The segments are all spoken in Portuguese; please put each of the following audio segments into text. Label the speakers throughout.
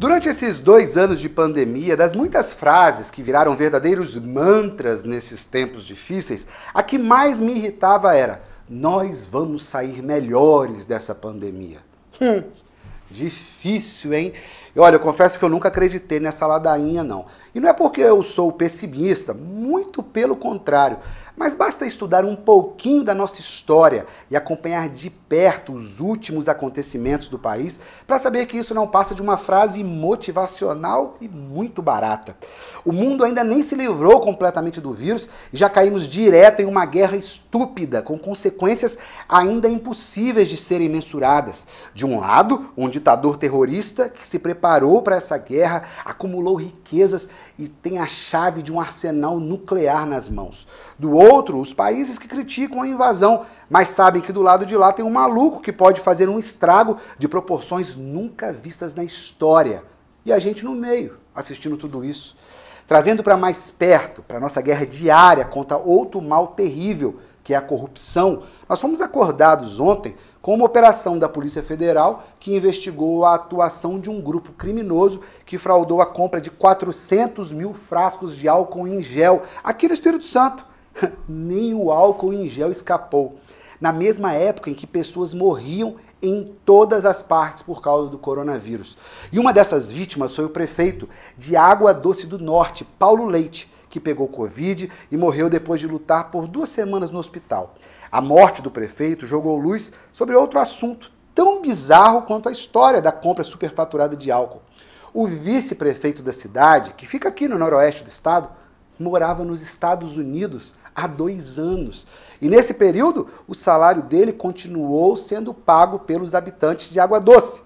Speaker 1: Durante esses dois anos de pandemia, das muitas frases que viraram verdadeiros mantras nesses tempos difíceis, a que mais me irritava era: Nós vamos sair melhores dessa pandemia. Hum, difícil, hein? Olha, eu confesso que eu nunca acreditei nessa ladainha, não. E não é porque eu sou pessimista, muito pelo contrário. Mas basta estudar um pouquinho da nossa história e acompanhar de perto os últimos acontecimentos do país para saber que isso não passa de uma frase motivacional e muito barata. O mundo ainda nem se livrou completamente do vírus e já caímos direto em uma guerra estúpida, com consequências ainda impossíveis de serem mensuradas. De um lado, um ditador terrorista que se preparou para essa guerra, acumulou riquezas e tem a chave de um arsenal nuclear nas mãos. Do outro, os países que criticam a invasão, mas sabem que do lado de lá tem um maluco que pode fazer um estrago de proporções nunca vistas na história. E a gente no meio, assistindo tudo isso. Trazendo para mais perto, para nossa guerra diária contra outro mal terrível que é a corrupção, nós fomos acordados ontem com uma operação da Polícia Federal que investigou a atuação de um grupo criminoso que fraudou a compra de 400 mil frascos de álcool em gel aqui no Espírito Santo. Nem o álcool em gel escapou. Na mesma época em que pessoas morriam em todas as partes por causa do coronavírus. E uma dessas vítimas foi o prefeito de Água Doce do Norte, Paulo Leite que pegou Covid e morreu depois de lutar por duas semanas no hospital. A morte do prefeito jogou luz sobre outro assunto tão bizarro quanto a história da compra superfaturada de álcool. O vice-prefeito da cidade, que fica aqui no noroeste do estado, morava nos Estados Unidos há dois anos. E nesse período, o salário dele continuou sendo pago pelos habitantes de Água Doce.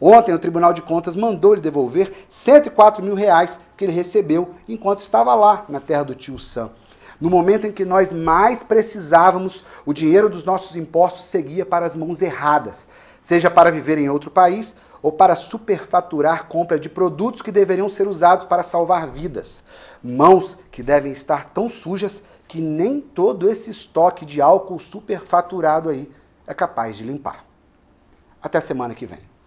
Speaker 1: Ontem, o Tribunal de Contas mandou ele devolver 104 mil reais que ele recebeu enquanto estava lá na terra do tio Sam. No momento em que nós mais precisávamos, o dinheiro dos nossos impostos seguia para as mãos erradas, seja para viver em outro país ou para superfaturar compra de produtos que deveriam ser usados para salvar vidas. Mãos que devem estar tão sujas que nem todo esse estoque de álcool superfaturado aí é capaz de limpar. Até semana que vem.